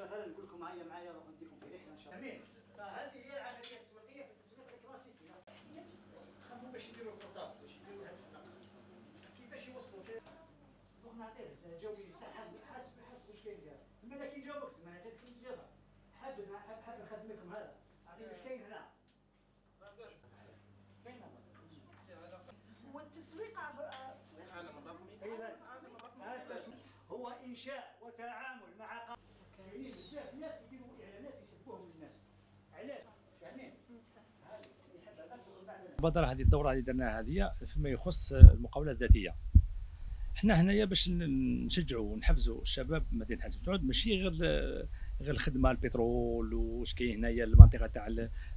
مثلا نقول لكم معايا معايا روح نديكم في رحلة إن شاء الله. تمام. فهذه هي العملية التسويقية في التسويق الكلاسيكي. خموا باش يديروا الخطاب باش يديروا هذا النقد كيفاش يوصلوا؟ دوك نعطيه جاوب الساعة حسب حسب حسب واش كاين فيها تما لا كي جاوبك تما عطيتك الاجابه حاب حاب حاب نخدم لكم هذا. عرفتي واش كاين هنا؟ كاين هو التسويق عبر آه، التسويق أيوة. هو إنشاء وتعامل مع كاينين بزاف يديروا إعلانات يسبوهم للناس علاش؟ فاهمين؟ هذه الدورة اللي درناها هذه فيما يخص المقاوله الذاتية. حنا هنايا باش نشجعوا ونحفزوا الشباب مدينة حسن سعود ماشي غير غير الخدمة البترول واش كاين هنايا المنطقة تاع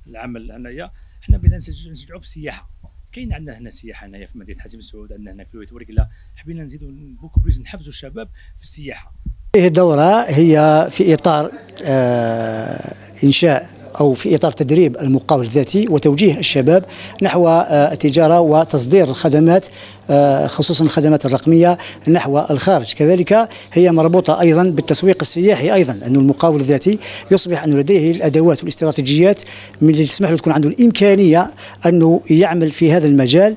العمل هنايا. حنا بدنا نسج- نشجعوا في السياحة. كاين عندنا هنا سياحة هنايا في مدينة حاسي مسعود عندنا هنا في ولاية ورقلة حبينا نزيدوا beaucoup plus نحفزوا الشباب في السياحة. هذه الدورة هي في إطار آه، إنشاء أو في إطار تدريب المقاول الذاتي وتوجيه الشباب نحو آه، التجارة وتصدير الخدمات آه، خصوصا الخدمات الرقمية نحو الخارج. كذلك هي مربوطة أيضا بالتسويق السياحي أيضا أن المقاول الذاتي يصبح أنه لديه الأدوات والاستراتيجيات من اللي تسمح له تكون عنده الإمكانية أنه يعمل في هذا المجال.